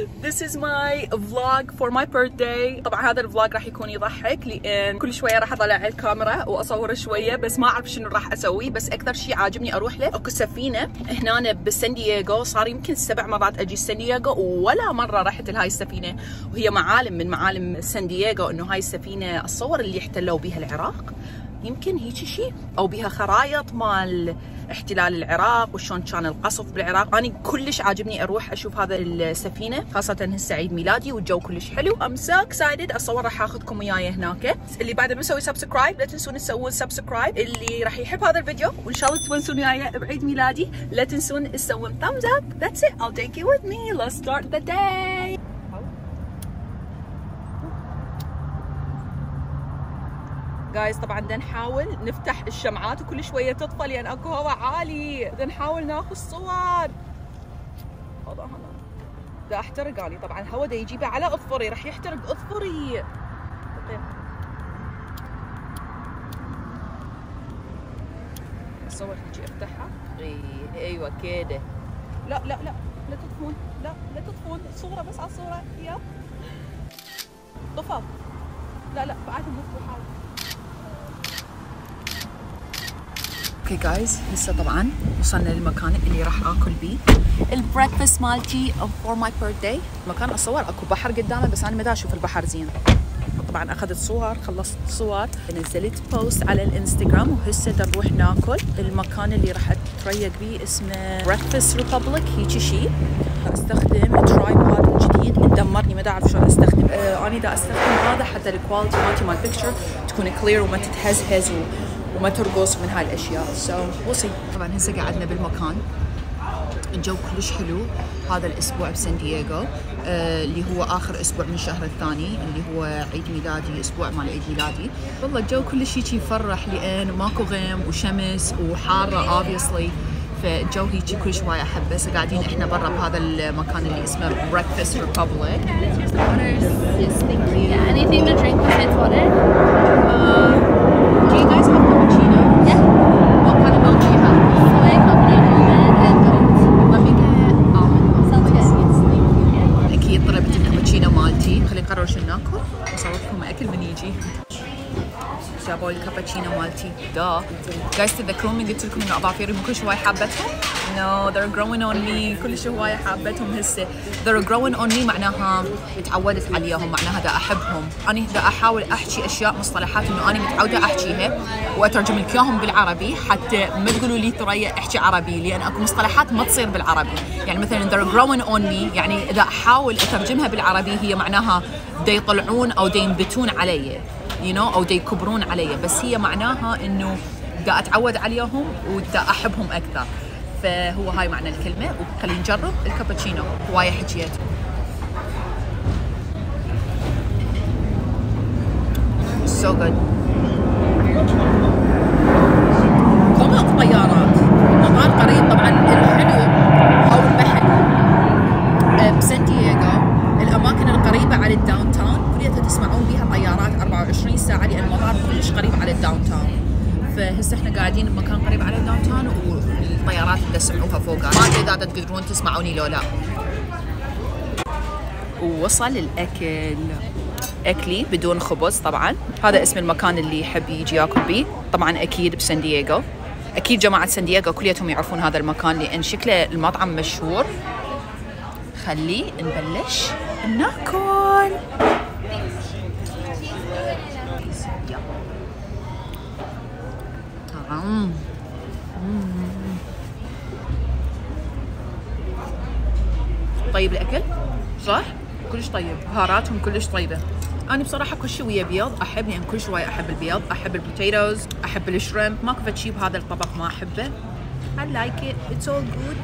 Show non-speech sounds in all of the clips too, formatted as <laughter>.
This is my vlog for my birthday. طبعا هذا ال vlog راح يكون يضحك لأن كل شوية راح أطلع الكاميرا وأصور شوية بس ما أعرف شنو راح أسوي. بس أكثر شيء عاجبني أروح له أكو سفينة هنا بسان دييغو. صار يمكن سبع مرات أجي سان دييغو ولا مرة رحت لهاي السفينة. وهي معالم من معالم سان دييغو إنه هاي السفينة الصور اللي احتلوا بها العراق. يمكن هيك شيء أو بها خرايط مال احتلال العراق وشلون كان القصف بالعراق. أنا كلش عاجبني أروح أشوف هذا السفينة خاصة هسه عيد ميلادي والجو كلش حلو. I'm so excited اتصور راح آخذكم وياي هناك. اللي بعد ما مسوي subscribe لا تنسون تسوون subscribe اللي راح يحب هذا الفيديو وإن شاء الله تونسون وياي بعيد ميلادي لا تنسون تسوون thumbs up. That's it. I'll take you with me. Let's start the day. جايز طبعا بدنا نحاول نفتح الشمعات وكل شوية تطفى لأن أكو هواء عالي. بدنا نحاول ناخذ صور. هذا هنا دا أحترق اني طبعا الهواء دا يجيبه على أظفري. راح يحترق أظفري. اصور هيجي أفتحها. اي أيوه كده. لا لا لا لا تطفون. لا لا تطفون. صورة بس على الصورة. يا طفى. لا لا بعد مفتوحه okay guys هسه طبعا وصلنا للمكان اللي راح آكل بيه. ال breakfast مالتي for my birthday مكان أصور. أكو بحر قدامه بس أنا ما أشوف البحر زين. طبعا أخذت صور خلصت صور. نزلت post على الإنستغرام وهسه نروح ناكل. المكان اللي راح أتريق بيه اسمه Breakfast Republic هيجي شيء أستخدم tripod جديد. دمرني ما أعرف شلون أستخدم. آه أنا دا أستخدم هذا حتى ال quality مالتي مال picture تكون clear وما تتهزهز و وما ترقص من هاي الاشياء so so, we'll طبعا هسه قعدنا بالمكان. الجو كلش حلو. هذا الأسبوع بسان دييغو آه اللي هو آخر أسبوع من الشهر الثاني اللي هو عيد ميلادي أسبوع مال عيد ميلادي. والله الجو كلش هيك يفرح لأن ماكو غيم وشمس وحارة obviously. فالجو هيك كل شوي احبه هسه قاعدين إحنا برا بهذا المكان اللي اسمه Breakfast Republic. Yes, thank you. Yeah, anything to drink? Besides water? Uh, do you guys have جابوا لي الكابتشينو مالتي. دا. جايز تذكرون من قلت لكم إنه اظافيرهم كل شوي حابتهم no they're growing on me. كل شوي حابتهم هسه. They're growing on me معناها تعودت عليهم. معناها دا أحبهم. أنا دا أحاول أحكي أشياء مصطلحات إنه أنا متعودة أحكيها وأترجم لك إياهم بالعربي حتى ما تقولوا لي ثريا أحكي عربي لأن أكو مصطلحات ما تصير بالعربي. يعني مثلا they're growing on me. يعني إذا أحاول أترجمها بالعربي هي معناها دا يطلعون أو دا ينبتون علي. You know أو دا يكبرون علي. بس هي معناها إنه دا أتعود عليهم ودا أحبهم أكثر. فهو هاي معنى الكلمة. وخلينا نجرب الكابتشينو. هواية حكيت so good قمط طيارات مطار قريب طبعا الحلو أو البحر بسان دييغو الاماكن القريبه على ال downtown كليتها تسمعون بها طيارات 24 ساعه لأن المطار كلش قريب على ال downtown فهسه إحنا قاعدين بمكان قريب على ال downtown والطيارات اللي تسمعوها فوق ما ادري اذا تقدرون تسمعوني لو لا ووصل الأكل. أكلي بدون خبز طبعا. هذا اسم المكان اللي يحب يجي ياكل بيه. طبعا أكيد بسان دييغو. أكيد جماعة سان دييغو كليتهم يعرفون هذا المكان لأن شكله المطعم مشهور. خلي نبلش. ناكل. طيب الأكل؟ صح؟ كلش طيب. بهاراتهم كلش طيبة. أنا بصراحة كل شيء ويا البيض أحب لأن كل شوي أحب البيض أحب ال potatoes أحب ال shrimp. ماكو شيء بهذا الطبق ما أحبه. I like it. It's all good.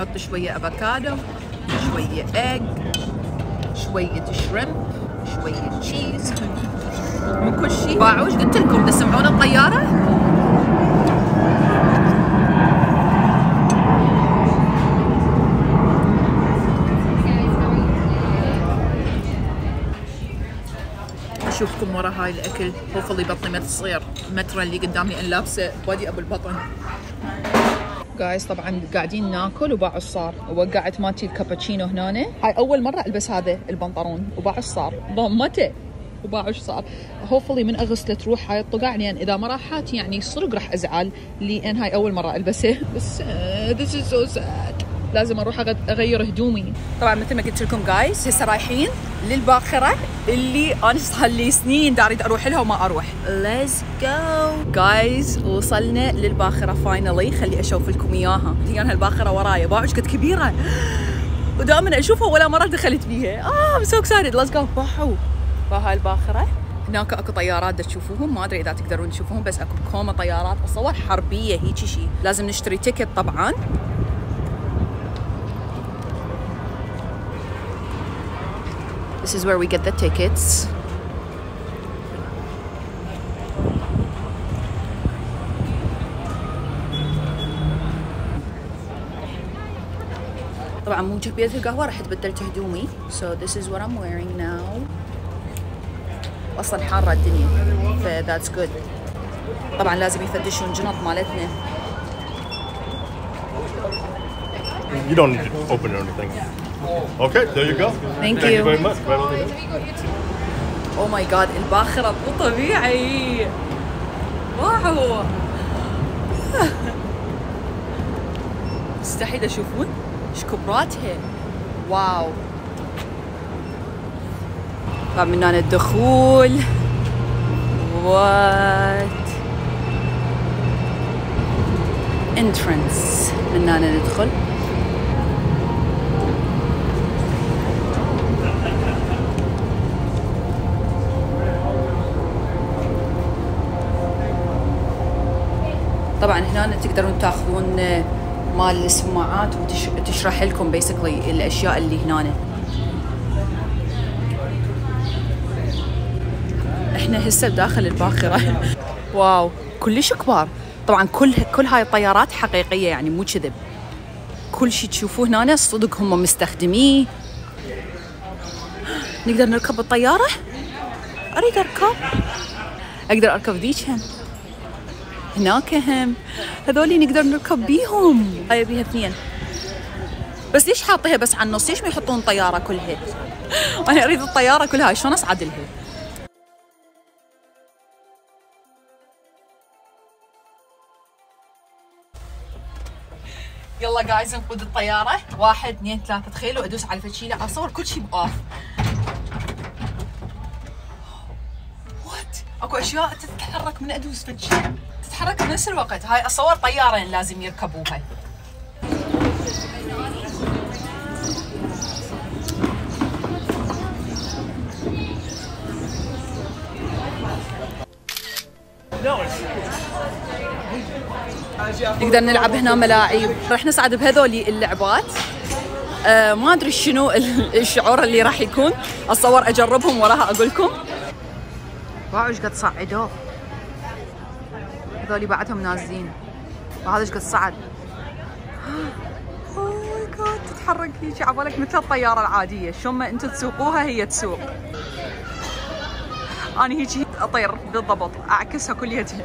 نحط شوية avocado شوية ايج شوية shrimp شوية cheese مو كل شيء. باعوا إيش قلت لكم تسمعون الطيارة؟ شوف لكم ورا هاي الأكل. هوفلي بطني ما تصير. مترا اللي قدامي أن لابسة بودي أبو البطن. جايز طبعا قاعدين ناكل وباعوا الصار وقعت مالتي الكابتشينو هنا هاي أول مرة ألبس هذا البنطلون وباعوا الصار ضمته. وباعوا إيش صار. هوفلي من أغسطس تروح هاي الطقع. لأن إذا ما راحت يعني صدق راح أزعل لأن هاي أول مرة ألبسه. <laughs> بس this is so sad. لازم أروح أغير هدومي. طبعا مثل ما قلت لكم guys هسه رايحين للباخرة اللي أنا صار لي سنين دا أريد أروح لها وما أروح. let's go guys وصلنا للباخرة finally خلي أشوف لكم إياها. هي هالباخره ورايا. باعوا شقد كبيرة. <gasps> ودائما أشوفها ولا مرة دخلت بيها آه I'm so excited let's go باعوا هاي الباخرة. هناك أكو طيارات تشوفوهم ما أدري إذا تقدرون تشوفوهم بس أكو كومة طيارات اتصور حربية هيك شيء لازم نشتري ticket طبعا. This is where we get the tickets. طبعا مو جهبيت القهوة رحت بدلت هدومي. So this is what I'm wearing now. أصلا حارة الدنيا ف that's good طبعا لازم يفتشون جنط مالتنا You don't need to open or anything. Okay, there you go. Thank Thank you. you very much. oh my God الباخرة مو طبيعي wow <laughs> مستحيل تشوفون إيش كبراتها wow من هنا الدخول. what entrance. من هنا ندخل طبعا هنا تقدرون تاخذون مال السماعات وتشرح لكم بيسكلي الأشياء اللي هنا إحنا هسه بداخل الباخرة. واو كلش كبار. طبعا كل كل هاي الطيارات حقيقية يعني مو كذب. كل شيء تشوفوه هنا صدق هم مستخدميه. نقدر نركب الطيارة؟ أريد أركب. أقدر أركب ذيك هناك هم. هذولي نقدر نركب بيهم. هاي بيها اثنين. بس ليش حاطيها بس على النص؟ ليش ما يحطون طيارة كلها؟ <laughs> أنا أريد الطيارة كلها. شلون أصعد لها؟ يلا جايز نقود الطيارة. واحد اثنين ثلاثة تخيلوا أدوس على الفتشيلة أصور كل شيء بأوف. وات أكو أشياء تتحرك من أدوس فتشيلة تتحرك بنفس الوقت. هاي أصور طيارين لازم يركبوها. نقدر نلعب هنا ملاعب. راح نصعد بهذولي اللعبات. آه ما أدري شنو ال- الشعور اللي راح يكون. اتصور أجربهم وراها أقول لكم واو إيش قد صعدوه هذولي بعدهم نازلين. وهذا إيش قد صعد. جاد تتحرك هيك. عبالك مثل الطيارة العادية. شلون ما أنتم تسوقوها هي تسوق. أنا هيك أطير بالضبط أعكسها كليتها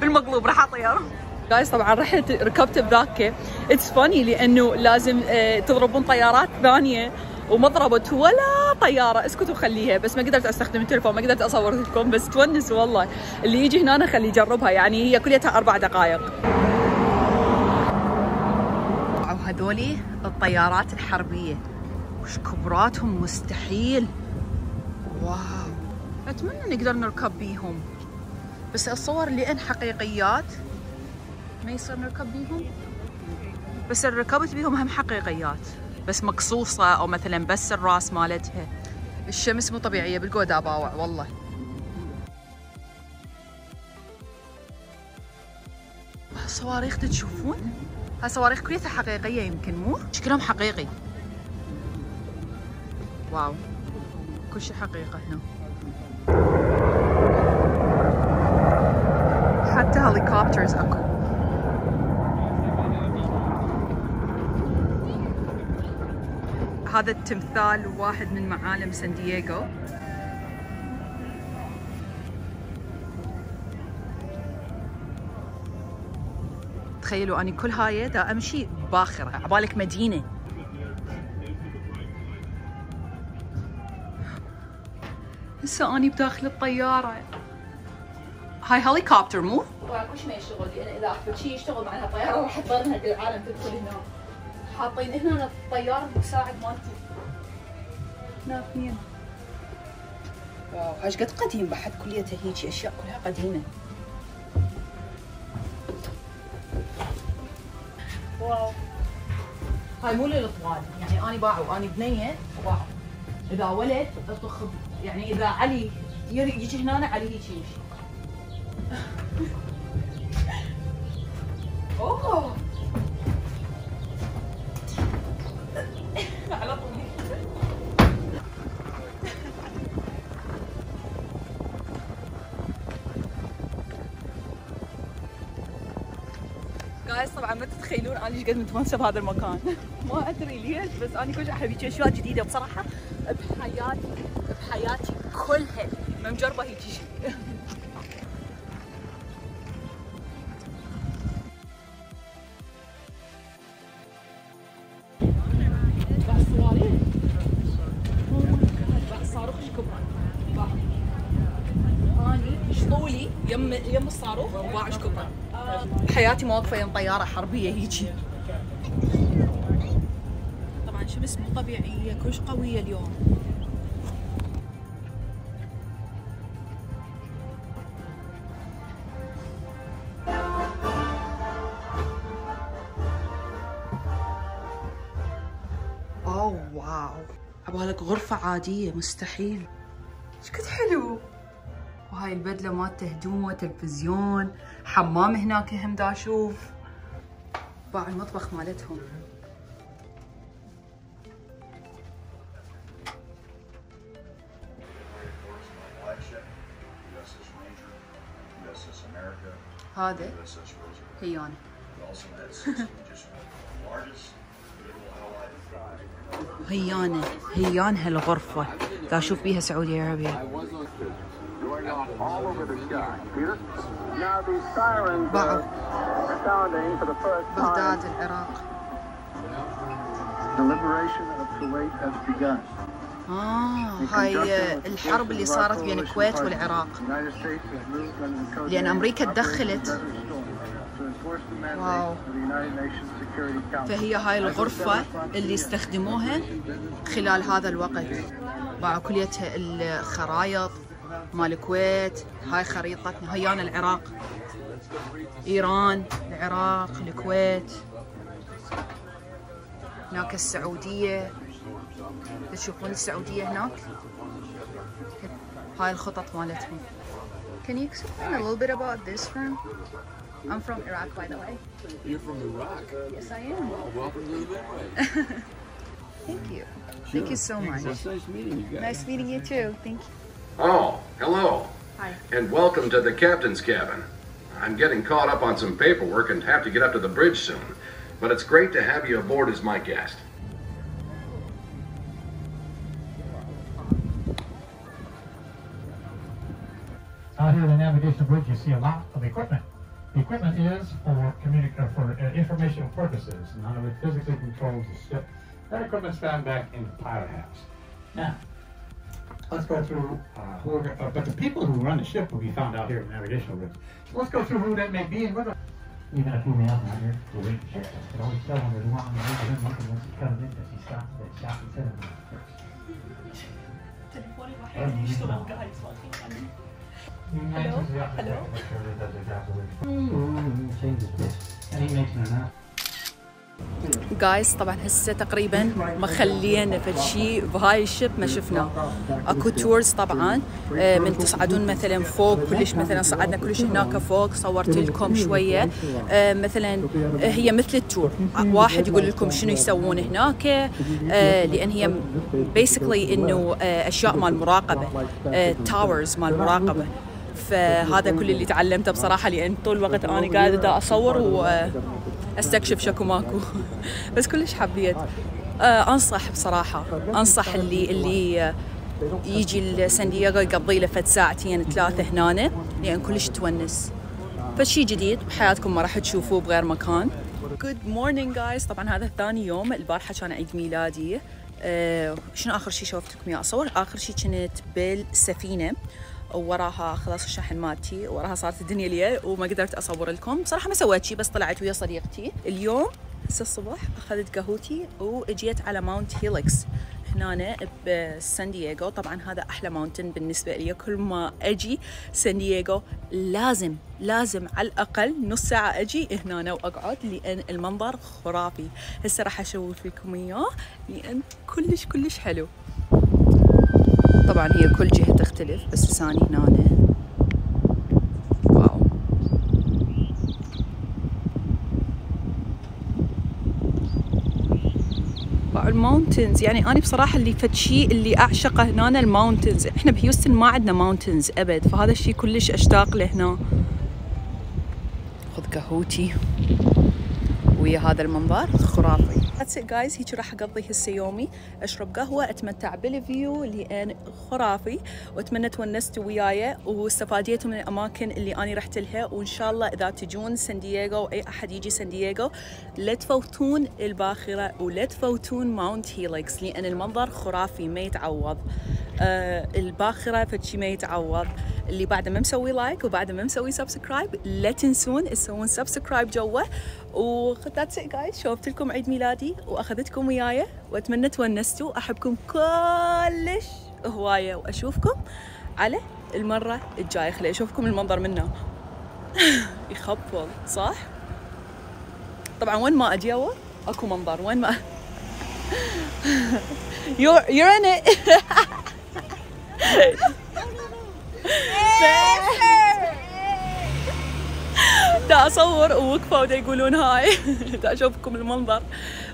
بالمقلوب راح أطير. جايز طبعا رحت ركبت بذاك اتس فاني لأنه لازم آه، تضربون طيارات ثانية وما ضربت ولا طيارة اسكتوا خليها بس ما قدرت أستخدم التليفون ما قدرت أصور لكم. بس تونس والله. اللي يجي هنا خليه يجربها. يعني هي كليتها أربع دقائق. وهذولي الطيارات الحربية. وش كبراتهم مستحيل. واو. أتمنى نقدر نركب بيهم. بس اتصور لأن حقيقيات. ما يصير نركب بيهم؟ بس اللي ركبت بيهم هم حقيقيات. بس مقصوصة أو مثلا بس الرأس مالتها. الشمس مو طبيعية بالقودة باوع والله. صواريخ تشوفون؟ هاي صواريخ كليتها حقيقية يمكن مو؟ شكلهم حقيقي. واو. كل شيء حقيقة هنا. helicopter's uncle. هذا التمثال واحد من معالم سان دييغو تخيلوا أني كل هاي دا أمشي باخرة عبالك مدينة هسه أني بداخل الطيارة هاي هليكوبتر مو؟ وش ما يشتغل لأن اذا اكبر شيء يشتغل معناها الطياره راح تظلها العالم تدخل هنا حاطين هنا الطيار المساعد مالتي هنا اثنين واو إيش قد قديم بعد كليته هيجي اشياء كلها قديمه واو هاي مو للطوال يعني أنا باعوا أنا بنيه باعوا اذا ولد اطخ يعني اذا علي يجي هنا علي هيك يمشي جايز طبعا ما تتخيلون أنا إيش قد متونسه بهذا المكان. <laughs> ما أدري ليش بس أنا كل شيء أحب هيك أشياء جديدة. بصراحه بحياتي بحياتي كلها ما مجربه هيك شيء. <laughs> بعد صاروخ إيش أني شطولي يم يم الصاروخ وباع إيش كبره حياتي ما واقفه ين طياره حربيه هيجي. طبعا شمس مو طبيعيه كلش قوية اليوم. أوه واو. عبالك غرفة عادية مستحيل. قد حلو؟ وهاي البدلة مالته هدوم تلفزيون حمام هناك هم دا أشوف. باع المطبخ مالتهم. هذا USS <laughs> Roosevelt. هيان هالغرفة. دا أشوف بيها سعودي عربية. بغداد العراق. آه هاي الحرب اللي صارت بين الكويت والعراق. لأن أمريكا تدخلت واو. فهي هاي الغرفة اللي استخدموها خلال هذا الوقت. باعوا كليتها الخرايط مال الكويت هاي خريطتنا هيانا العراق ايران العراق الكويت هناك السعودية تشوفون السعودية هناك هاي الخطط مالتهم Can you explain a little bit about this firm? I'm from Iraq by the way. You're from Iraq. Yes I am. Well, welcome to the Midway. Thank you. Thank you so much. Nice meeting you guys. Nice meeting you too. Thank you. Oh, hello. Hi. And welcome to the captain's cabin. I'm getting caught up on some paperwork and have to get up to the bridge soon. But it's great to have you aboard as my guest. Out here at the navigation bridge, you see a lot of equipment. The equipment is for communic- uh, for uh, informational purposes. None of it physically controls the ship. That equipment's found back in the pilot house. Now, let's go through. Uh, who are, uh, but the people who run the ship will be found out here at the navigation bridge. So let's go through who that may be and whether. We've got a few men out here to wait the ship. I can always tell when there's one on the way looking once he comes in because he stops that shop and says Hello? Hello? And he makes an announcement. جايز طبعا هسه تقريبا مخلينا فد شيء بهاي الشب ما شفناه أكو تورز طبعا آه، من تصعدون مثلا فوق كلش مثلا صعدنا كلش هناك فوق صورت لكم شوية. آه، مثلا آه، هي مثل التور واحد يقول لكم شنو يسوون هناك. لأن هي basically إنه أشياء مال مراقبة. towers مال مراقبة. فهذا كل اللي تعلمته بصراحة لأن طول الوقت أنا قاعدة دا أصور وأستكشف شكو ماكو. <laughs> بس كلش حبيت. آه أنصح بصراحة. أنصح اللي اللي يجي لسان دييغو يقضي له فد ساعتين ثلاثة هنا لأن كلش تونس. فشي جديد بحياتكم ما راح تشوفوه بغير مكان. Good morning guys. طبعا هذا ثاني يوم. البارحة كان عيد ميلادي. أه شنو آخر شي شوفتكم إياه أصور؟ آخر شي كنت بالسفينة. ووراها خلاص الشحن مالتي وراها صارت الدنيا ليل وما قدرت اصور لكم. بصراحه ما سويت شي بس طلعت ويا صديقتي. اليوم هسه الصبح أخذت قهوتي وإجيت على Mount Helix هنا بسان دييغو. طبعا هذا أحلى mountain بالنسبة لي. كل ما أجي سان دييغو لازم لازم على الأقل نص ساعة أجي هنا وأقعد لأن المنظر خرافي. هسه راح أشوف لكم إياه لأن كلش كلش حلو. طبعا هي كل جهة تختلف بس لساني هنا wow. wow ال mountains. يعني أنا بصراحة اللي فد شيء اللي أعشقه هنا ال mountains. إحنا بهيوستن ما عندنا mountains أبد فهذا الشيء كلش أشتاق له هنا. خذ قهوتي ويا هذا المنظر خرافي. That's it guys. هيك راح اقضي هسه يومي. أشرب قهوة أتمتع بال view لأن خرافي. وأتمنى تونستوا وياي واستفاديتوا من الأماكن اللي أنا رحت لها. وإن شاء الله إذا تجون سان دييغو أي أحد يجي سان دييغو لا تفوتون الباخرة ولا تفوتون Mount Helix لأن المنظر خرافي ما يتعوض. آه الباخرة فشي ما يتعوض. اللي بعد ما مسوي like وبعد ما مسوي subscribe لا تنسون تسوون subscribe جوا و that's it guys شوفت لكم عيد ميلادي. وأخذتكم وياي وأتمنى تونستوا. أحبكم كلش هواية وأشوفكم على المرة الجاية. خلي أشوفكم المنظر منه. <laughs> يخبل صح؟ طبعا وين ما أجي أول أكو منظر. وين ما <laughs> you're you're in it. <laughs> دا أصور ووقفوا دا يقولون هاي. دا أشوفكم المنظر.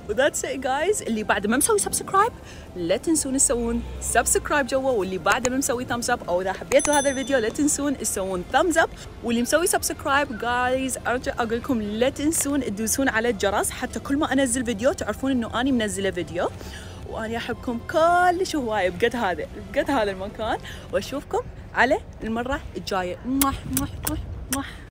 و that's it guys اللي بعد ما مسوي subscribe لا تنسون تسوون subscribe جوا واللي بعد ما مسوي thumbs up أو إذا حبيتوا هذا الفيديو لا تنسون تسوون thumbs up واللي مسوي subscribe guys أرجع أقول لكم لا تنسون تدوسون على الجرس. حتى كل ما أنزل فيديو تعرفون إنه أني منزلة فيديو. وأنا أحبكم كلش هواية بقد هذا بقد هذا المكان. وأشوفكم على المرة الجاية.